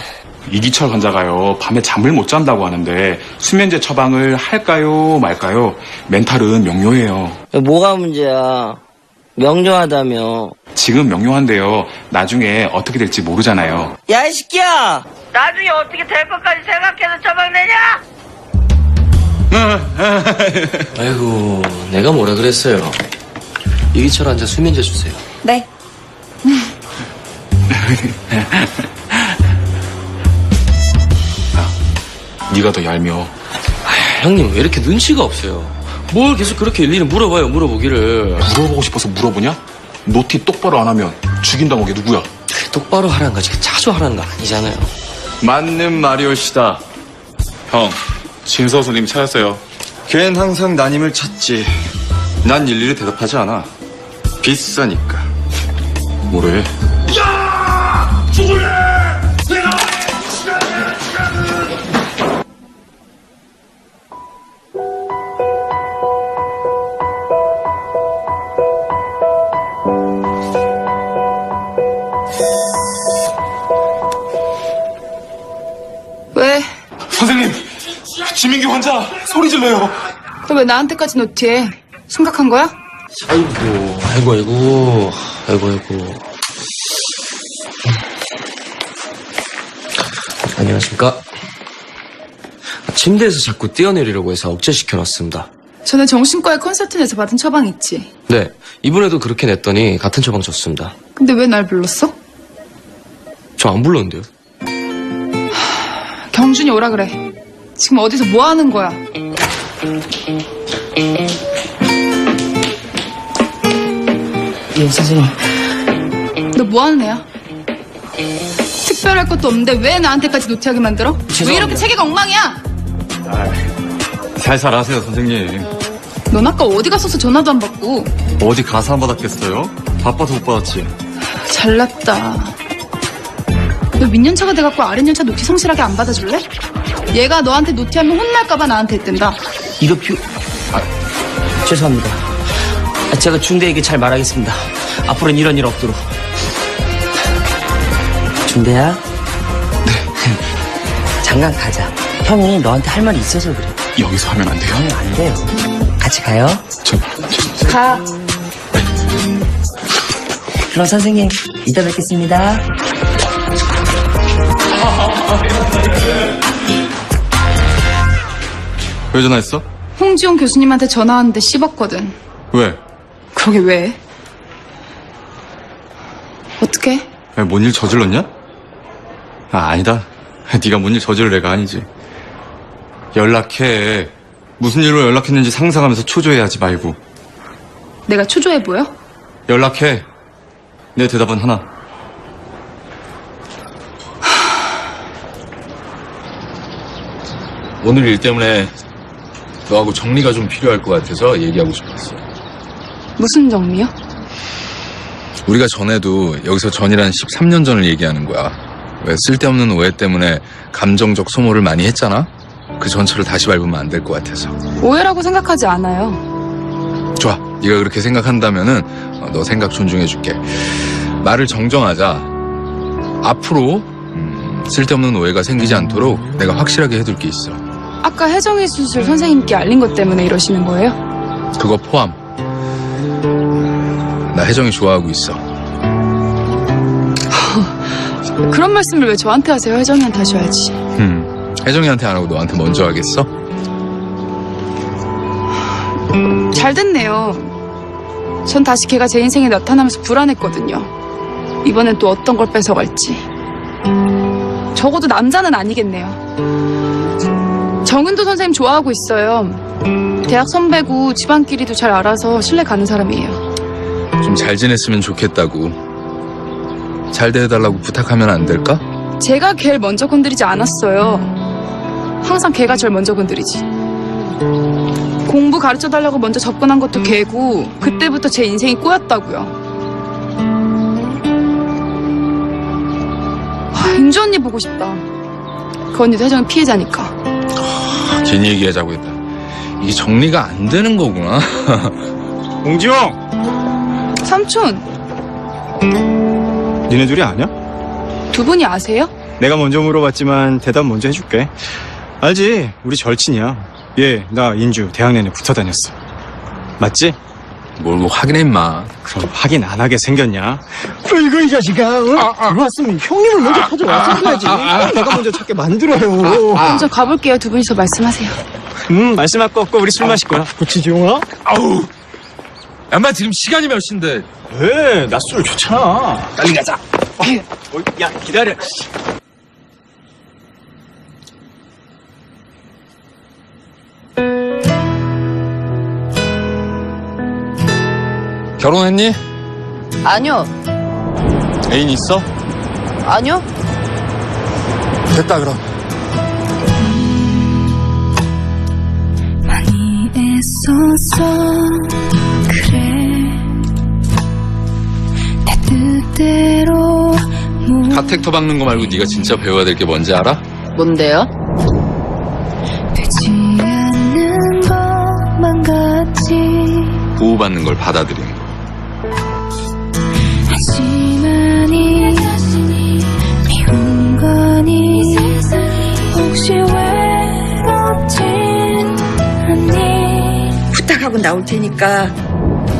이기철 환자가요 밤에 잠을 못 잔다고 하는데 수면제 처방을 할까요 말까요 멘탈은 명료해요 뭐가 문제야? 명료하다며. 지금 명료한데요 나중에 어떻게 될지 모르잖아요 야, 이 새끼야! 나중에 어떻게 될 것까지 생각해서 처방 내냐? 아이고, 내가 뭐라 그랬어요. 이기철 환자 수면제 주세요. 네. 네가 더 얄미워 형님, 왜 이렇게 눈치가 없어요? 뭘 계속 그렇게 일일이 물어봐요, 물어보기를. 물어보고 싶어서 물어보냐? 노티 똑바로 안 하면 죽인다고 게 누구야? 똑바로 하라는 거지. 자주 하라는 거 아니잖아요. 맞는 말이올시다. 형 진서 선생님 찾았어요 걘 항상 난임을 찾지. 난 일일이 대답하지 않아. 비싸니까. 뭐래? 지민규 환자 소리 질러요 너 왜 나한테까지 노티해? 심각한 거야? 아이고, 아이고, 아이고, 아이고, 아이고. 안녕하십니까. 침대에서 자꾸 뛰어내리려고 해서 억제시켜놨습니다. 전에 정신과에 컨설팅에서 받은 처방 있지. 네, 이번에도 그렇게 냈더니 같은 처방 줬습니다. 근데 왜 날 불렀어? 저 안 불렀는데요. 경준이 오라 그래. 지금 어디서 뭐 하는 거야? 예, 선생님. 너 뭐 하는 애야? 특별할 것도 없는데 왜 나한테까지 노티하게 만들어? 왜 죄송합니다. 이렇게 체계가 엉망이야? 살살 하세요, 선생님. 넌 아까 어디 갔어서 전화도 안 받고. 어디 가서 안 받았겠어요? 바빠서 못 받았지. 잘났다. 너 민년차가 돼갖고 아랫년차 노티 성실하게 안 받아줄래? 얘가 너한테 노티하면 혼날까봐 나한테 했댄다. 이렇게 아, 죄송합니다. 아, 제가 중대에게 잘 말하겠습니다. 앞으로는 이런 일 없도록. 중대야. 네. 잠깐 가자. 형이 너한테 할 말이 있어서 그래. 여기서 하면 안 돼요? 안 돼요. 같이 가요. 제발. 가. 그럼 선생님, 이따 뵙겠습니다. 왜 전화했어? 홍지용 교수님한테 전화 왔는데 씹었거든. 왜? 그러게 왜? 어떻게? 뭔 일 저질렀냐? 아, 아니다. 네가 뭔 일 저지를 애가 아니지. 연락해. 무슨 일로 연락했는지 상상하면서 초조해하지 말고. 내가 초조해 보여? 연락해. 내 대답은 하나. 오늘 일 때문에 너하고 정리가 좀 필요할 것 같아서 얘기하고 싶었어. 무슨 정리요? 우리가 전에도 여기서 전이란 13년 전을 얘기하는 거야. 왜 쓸데없는 오해 때문에 감정적 소모를 많이 했잖아? 그 전철을 다시 밟으면 안 될 것 같아서. 오해라고 생각하지 않아요. 좋아. 네가 그렇게 생각한다면은 어, 너 생각 존중해줄게. 말을 정정하자. 앞으로 음, 쓸데없는 오해가 생기지 않도록 내가 확실하게 해둘 게 있어. 아까 혜정이 수술 선생님께 알린 것 때문에 이러시는 거예요? 그거 포함. 나 혜정이 좋아하고 있어. 그런 말씀을 왜 저한테 하세요? 혜정이한테 하셔야지. 음. 혜정이한테 안 하고 너한테 먼저 하겠어? 잘 됐네요. 전 다시 걔가 제 인생에 나타나면서 불안했거든요. 이번엔 또 어떤 걸 뺏어갈지. 적어도 남자는 아니겠네요. 정은도 선생님 좋아하고 있어요. 대학 선배고 집안끼리도 잘 알아서 신뢰 가는 사람이에요. 좀 잘 지냈으면 좋겠다고. 잘 대해달라고 부탁하면 안 될까? 제가 걔를 먼저 건드리지 않았어요. 항상 걔가 절 먼저 건드리지. 공부 가르쳐 달라고 먼저 접근한 것도 걔고 그때부터 제 인생이 꼬였다고요. 하, 인주 언니 보고 싶다. 그 언니도 혜정이 피해자니까. 괜히 얘기하자고 했다. 이게 정리가 안 되는 거구나. 홍지용! 삼촌, 니네 둘이 아냐? 두 분이 아세요? 내가 먼저 물어봤지만 대답 먼저 해줄게. 알지? 우리 절친이야. 얘, 나 인주 대학 내내 붙어 다녔어. 맞지? 뭘뭐 확인해 임마. 그럼 확인 안 하게 생겼냐? 이거 이 자식아. 어? 들어왔으면 형님을 먼저 가져왔어야지. 내가 먼저 찾게 만들어요. 먼저 가볼게요. 두 분이서 말씀하세요. 음, 말씀할 거 없고 우리 술 마실 거야. 그치, 지용아? 아우. 야마 지금 시간이 몇 시인데. 왜? 나 술 좋잖아. 빨리 가자. 어, 야, 기다려. 결혼했니? 아니요, 애인 있어? 아니요. 됐다 그럼. 많이 애썼어 그래 내 뜻대로 카텍터 박는 거 말고 네가 진짜 배워야 될 게 뭔지 알아? 뭔데요? 되지 않는 것만 같지 보호받는 걸 받아들이 거니 혹시 외롭진 않니 부탁하고 나올 테니까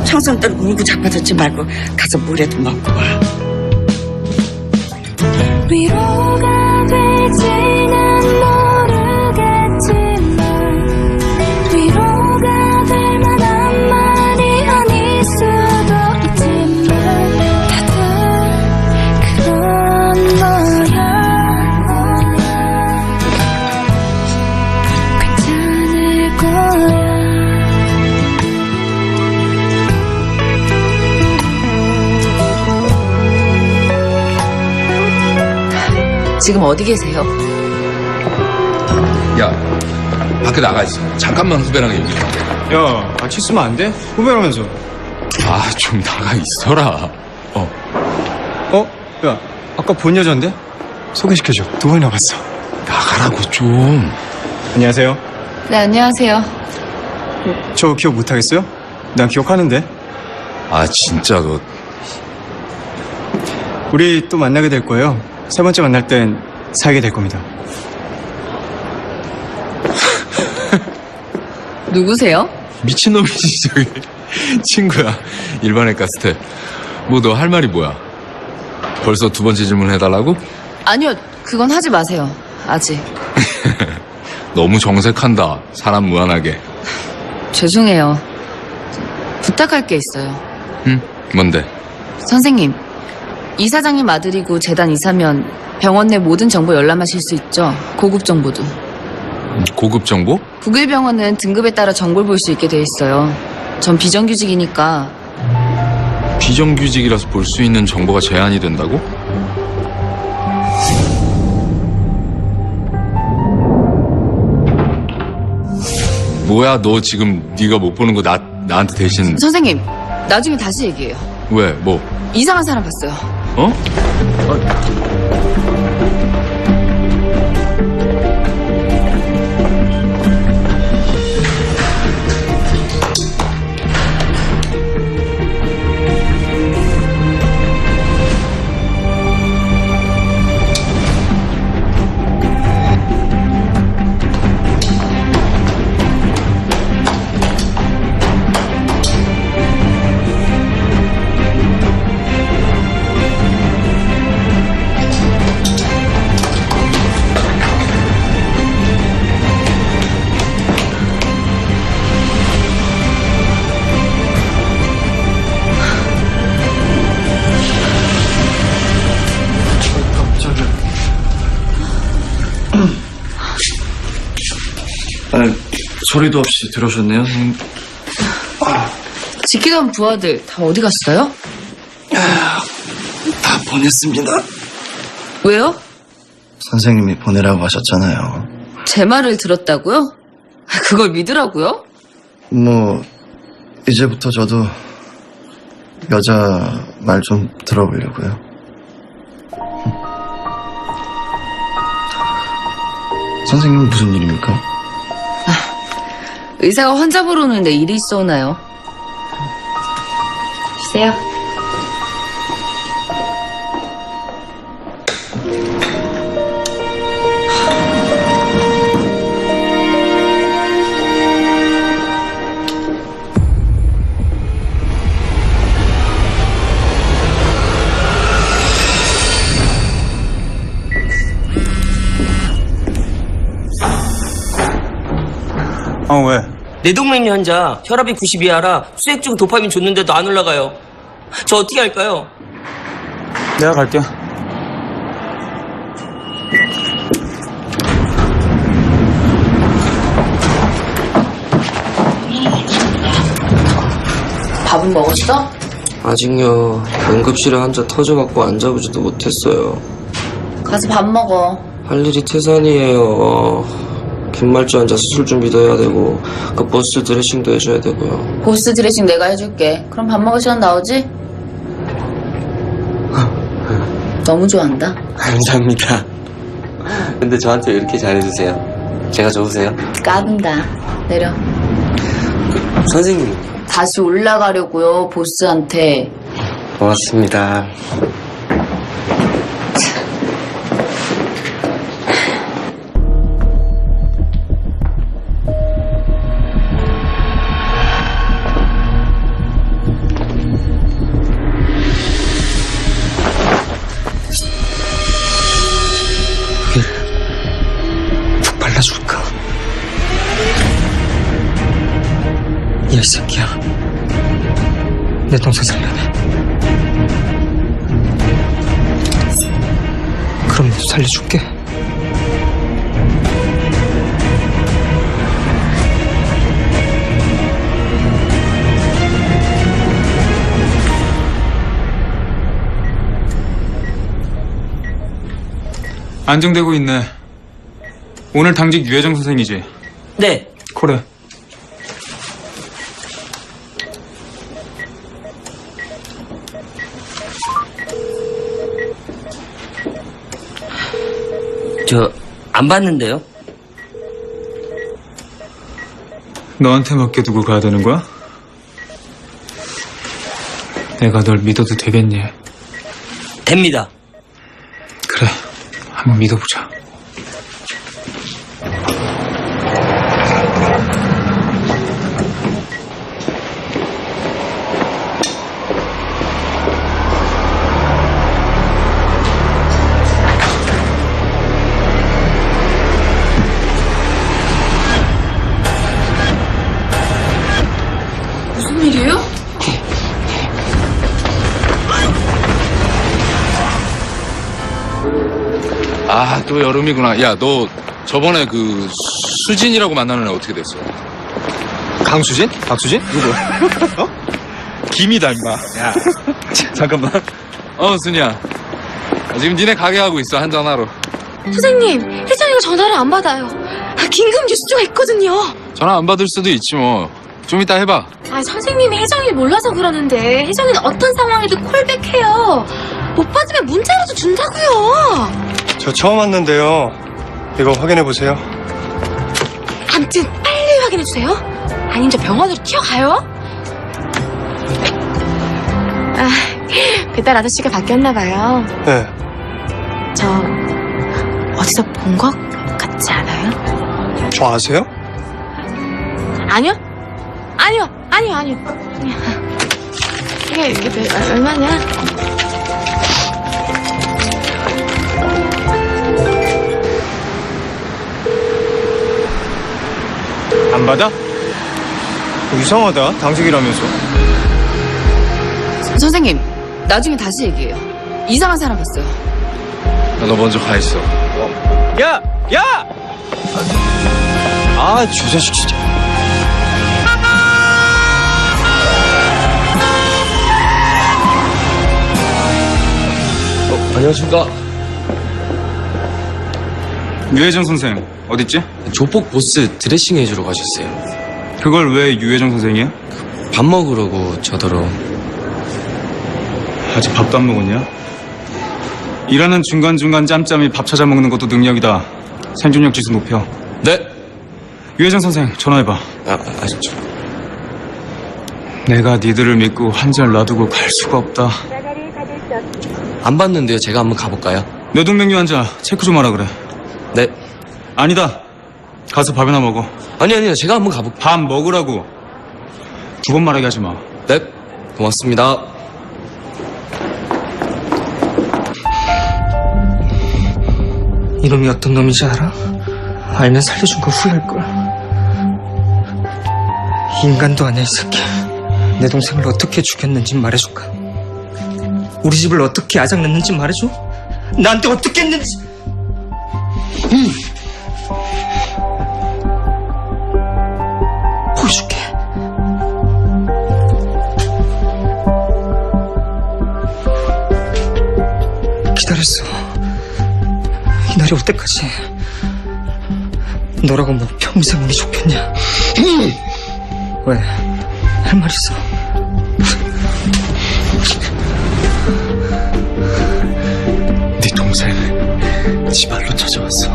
청성들 울고 자빠졌지 말고 가서 물에도 먹고 와. 위로가 지금 어디 계세요? 야, 밖에 나가 있어. 잠깐만 후배랑 얘기 좀. 해. 야, 같이 있으면 안 돼? 후배라면서. 아, 좀 나가 있어라. 어. 어? 야, 아까 본 여잔데? 소개시켜줘. 두 번이나 봤어. 나가라고 좀. 안녕하세요. 네, 안녕하세요. 저 기억 못하겠어요? 난 기억하는데. 아, 진짜 너. 우리 또 만나게 될 거예요. 세 번째 만날 땐 사귀게 될 겁니다. 누구세요? 미친놈이지, 저기. 친구야. 일반외과 스텝. 뭐 너 할 말이 뭐야? 벌써 두 번째 질문 해달라고? 아니요, 그건 하지 마세요. 아직. 너무 정색한다. 사람 무안하게. 죄송해요. 부탁할 게 있어요. 응? 뭔데? 선생님, 이사장님 아들이고 재단 이사면 병원 내 모든 정보 열람하실 수 있죠. 고급 정보도. 고급 정보? 국일병원은 등급에 따라 정보를 볼 수 있게 돼 있어요. 전 비정규직이니까 비정규직이라서 볼 수 있는 정보가 제한이 된다고? 뭐야 너 지금 네가 못 보는 거 나 나한테 대신 선생님, 나중에 다시 얘기해요. 왜 뭐? 이상한 사람 봤어요. 어? 아, 소리도 없이 들어오셨네요, 선생님. 지키던 부하들 다 어디 갔어요? 다 보냈습니다. 왜요? 선생님이 보내라고 하셨잖아요. 제 말을 들었다고요? 그걸 믿으라고요? 뭐, 이제부터 저도 여자 말 좀 들어보려고요. 선생님은 무슨 일입니까? 의사가 환자 오는데 일이 있어 오나요? 주세요. 내 동맹 환자 혈압이 90이 알아 수액중 도파민 줬는데도 안 올라가요. 저 어떻게 할까요? 내가 갈게. 밥은 먹었어? 아직요. 응급실에 환자 터져갖고 앉아보지도 못했어요. 가서 밥 먹어. 할 일이 태산이에요. 김말주 환자 수술 준비도 해야 되고 그 보스 드레싱도 해줘야 되고요. 보스 드레싱 내가 해줄게. 그럼 밥 먹을 시간 나오지? 너무 좋아한다. 감사합니다. 근데 저한테 왜 이렇게 잘해주세요? 제가 좋으세요? 까분다. 내려. 선생님 다시 올라가려고요, 보스한테. 고맙습니다. 내 동생 살려내. 그럼 살려줄게. 안정되고 있네. 오늘 당직 유혜정 선생이지? 네. 그래. 저 안 봤는데요. 너한테 맡겨두고 가야 되는 거야? 내가 널 믿어도 되겠니? 됩니다. 그래, 한번 믿어보자. 아, 또 여름이구나. 야, 너 저번에 그 수진이라고 만나는 애 어떻게 됐어? 강수진? 박수진? 누구? 어? 김이다 임마. 야. 잠깐만. 어, 순이야. 아, 지금 니네 가게 하고 있어, 한잔 하러. 선생님, 혜정이가 전화를 안 받아요. 아, 긴급 뉴스가 있거든요. 전화 안 받을 수도 있지, 뭐. 좀 이따 해봐. 아, 선생님이 혜정이를 몰라서 그러는데 혜정이는 어떤 상황에도 콜백해요. 못 받으면 문자라도 준다고요. 저 처음 왔는데요. 이거 확인해 보세요. 암튼 빨리 확인해 주세요. 아니면 저 병원으로 튀어가요. 아, 그딸 아저씨가 바뀌었나 봐요. 네. 저 어디서 본 것 같지 않아요? 저 아세요? 아니요? 아니요, 아니요, 아니요. 이게, 이게 얼마냐? 안 받아? 어, 이상하다. 당직이라면서. 선생님, 나중에 다시 얘기해요. 이상한 사람 봤어요. 야, 너 먼저 가 있어. 야! 야! 아, 주자식 진짜. 안녕하십니까. 유혜정 선생, 어딨지? 조폭 보스 드레싱 해주러 가셨어요. 그걸 왜 유혜정 선생이야? 밥 먹으려고 저더러. 아직 밥도 안 먹었냐? 일하는 중간중간 짬짬이 밥 찾아 먹는 것도 능력이다. 생존력 지수 높여. 네. 유혜정 선생, 전화해봐. 아, 아시죠? 내가 니들을 믿고 환자를 놔두고 갈 수가 없다. 안 봤는데요. 제가 한번 가볼까요? 뇌동맥류 환자 체크 좀 하라 그래. 네. 아니다. 가서 밥이나 먹어. 아니, 아니요. 제가 한번 가볼게요. 밥 먹으라고. 두 번 말하게 하지 마. 네. 고맙습니다. 이놈이 어떤 놈인지 알아? 알면 살려준 거 후회할걸. 인간도 아니야, 이 새끼. 내 동생을 어떻게 죽였는지 말해줄까? 우리 집을 어떻게 아작냈는지 말해줘? 나한테 어떻게 했는지. 음. 보여줄게. 기다렸어. 이 날이 올 때까지 너라고 뭐 평생 운이 좋겠냐? 왜? 할 말 있어? 동생 집안로 찾아왔어.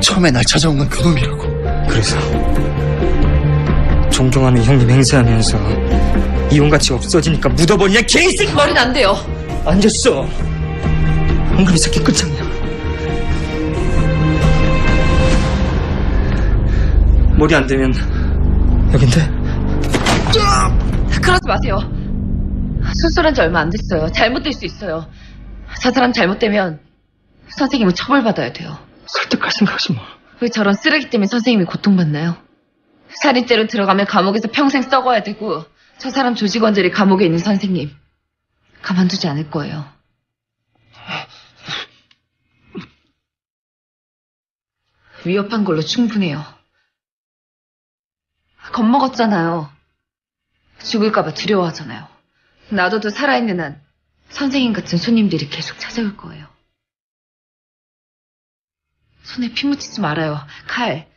처음에 날 찾아온 건 그놈이라고. 그래서 존경하는 형님 행세하면서 이혼 가치 없어지니까 묻어버리냐 개새끼 말은 안 돼요. 안 됐어 안 그럼 이 새끼 끝장이야 머리 안 되면 여긴데 그러지 마세요. 수술한 지 얼마 안 됐어요. 잘못될 수 있어요. 저 사람 잘못되면 선생님은 처벌받아야 돼요. 설득할 생각하지 마 왜 저런 쓰레기 때문에 선생님이 고통받나요? 살인죄로 들어가면 감옥에서 평생 썩어야 되고 저 사람 조직원들이 감옥에 있는 선생님 가만두지 않을 거예요. 위협한 걸로 충분해요. 겁먹었잖아요. 죽을까봐 두려워하잖아요. 놔둬도 살아있는 한 선생님 같은 손님들이 계속 찾아올 거예요. 손에 피 묻히지 말아요. 칼.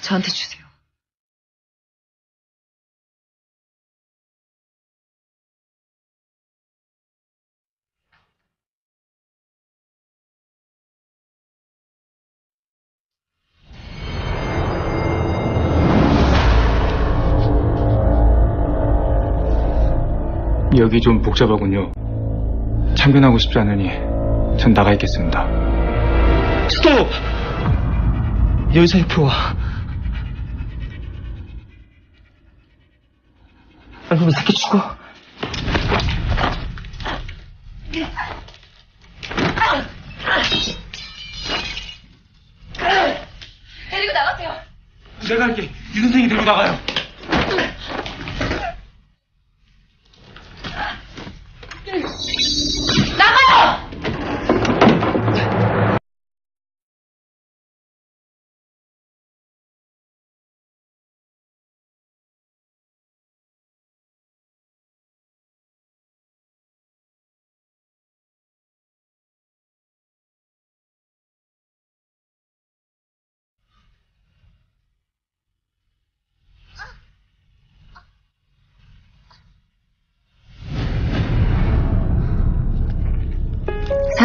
저한테 주세요. 여기 좀 복잡하군요. 참견하고 싶지 않으니 전 나가 있겠습니다. 스톱! 여기서 옆으로 와. 안 그러면 새끼 죽어. 데리고 나가세요. 내가 할게. 유 선생이 들고 나가요. 나가요!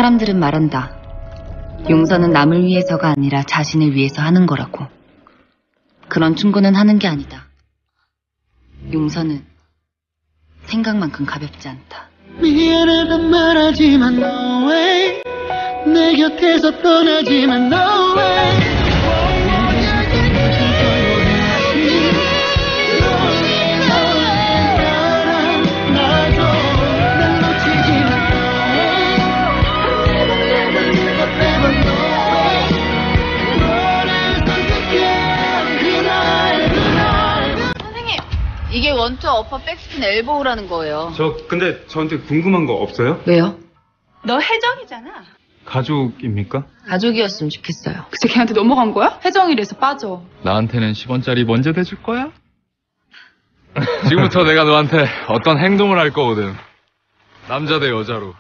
사람들은 말한다. 용서는 남을 위해서가 아니라 자신을 위해서 하는 거라고. 그런 충고는 하는 게 아니다. 용서는 생각만큼 가볍지 않다. 미안하단 말하지만 no way 내 곁에서 떠나지만 no way 이게 원투 어퍼 백스핀 엘보우라는 거예요. 저 근데 저한테 궁금한 거 없어요? 왜요? 너 혜정이잖아. 가족입니까? 가족이었으면 좋겠어요. 그새 걔한테 넘어간 거야? 혜정이래서 빠져. 나한테는 10원짜리 먼저 대줄 거야? 지금부터 내가 너한테 어떤 행동을 할 거거든. 남자 대 여자로.